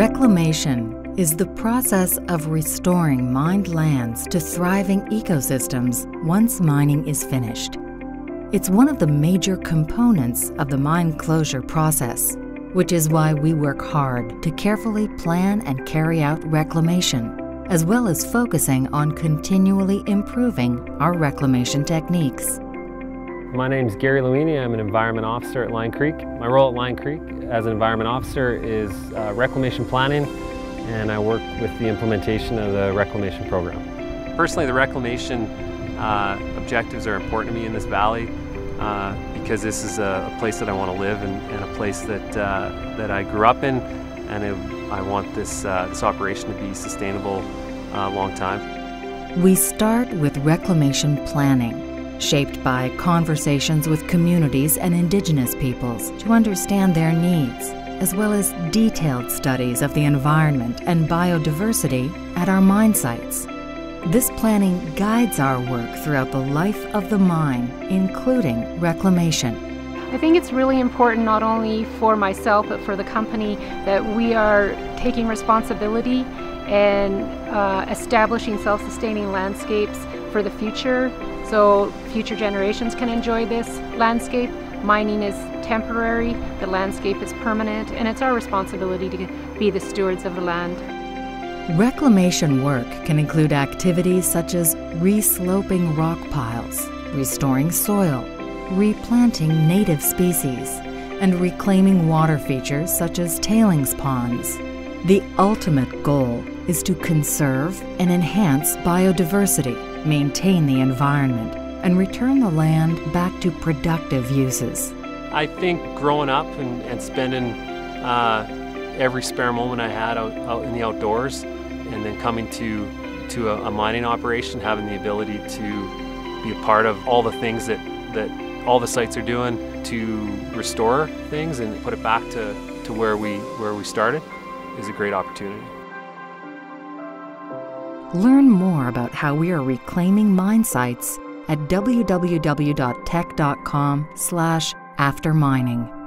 Reclamation is the process of restoring mined lands to thriving ecosystems once mining is finished. It's one of the major components of the mine closure process, which is why we work hard to carefully plan and carry out reclamation, as well as focusing on continually improving our reclamation techniques. My name is Gary Luini. I'm an environment officer at Line Creek. My role at Line Creek as an environment officer is uh, reclamation planning and I work with the implementation of the reclamation program. Personally, the reclamation uh, objectives are important to me in this valley uh, because this is a, a, place that I want to live and, and a place that, uh, that I grew up in and it, I want this, uh, this operation to be sustainable a uh, long time. We start with reclamation planning shaped by conversations with communities and Indigenous peoples to understand their needs, as well as detailed studies of the environment and biodiversity at our mine sites. This planning guides our work throughout the life of the mine, including reclamation. I think it's really important not only for myself but for the company that we are taking responsibility and uh, establishing self-sustaining landscapes for the future so future generations can enjoy this landscape. Mining is temporary, the landscape is permanent, and it's our responsibility to be the stewards of the land. Reclamation work can include activities such as resloping rock piles, restoring soil, replanting native species, and reclaiming water features such as tailings ponds. The ultimate goal is to conserve and enhance biodiversity maintain the environment, and return the land back to productive uses. I think growing up and, and spending uh, every spare moment I had out, out, in the outdoors, and then coming to to a, a, mining operation, having the ability to be a part of all the things that that all the sites are doing to restore things and put it back to, to where we where we started is a great opportunity. Learn more about how we are reclaiming mine sites at www.teck.com slash aftermining.